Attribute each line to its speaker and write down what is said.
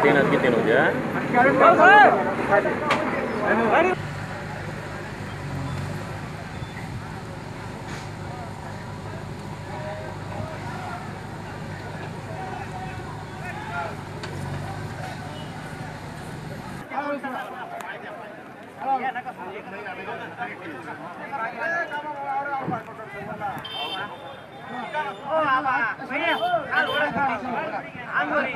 Speaker 1: Tinat gitu ya.
Speaker 2: Oh, I'm ready.